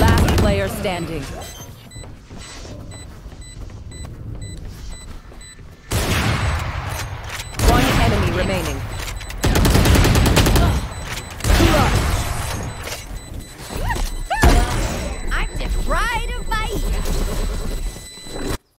Last player standing. One enemy remaining.